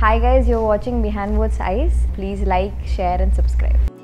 Hi guys, you're watching Behind Words Eyes. Please like, share and subscribe.